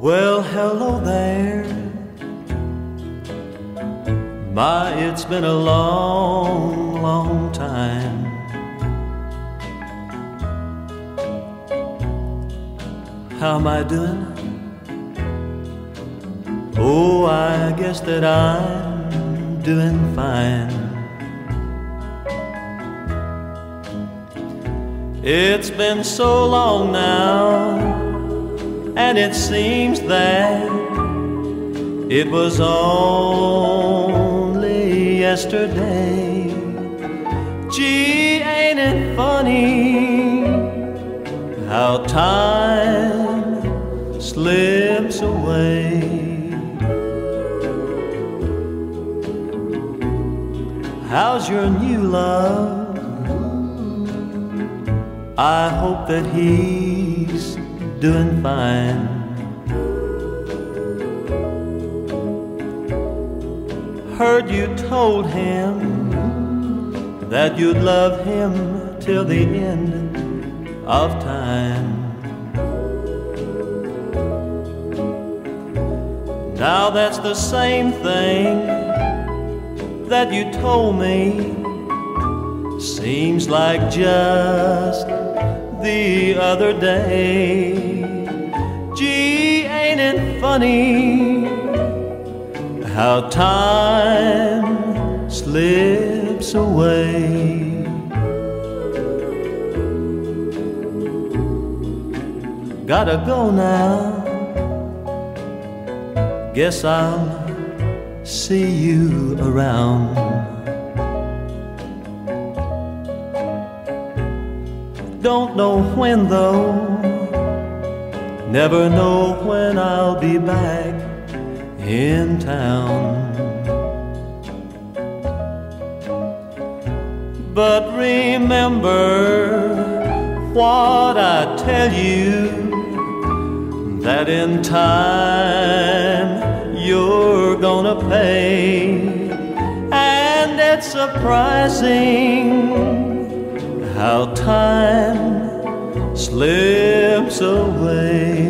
Well, hello there. My, it's been a long, long time. How am I doing? Oh, I guess that I'm doing fine. It's been so long now and it seems that it was only yesterday. Gee, ain't it funny how time slips away? How's your new love? I hope that he's doing fine. Heard you told him that you'd love him till the end of time. Now that's the same thing that you told me. Seems like just the other day. Funny how time slips away? Gotta go now. Guess I'll see you around. Don't know when though, never know when I'll be back in town. But remember what I tell you that in time you're gonna pay, and it's surprising how time slips away.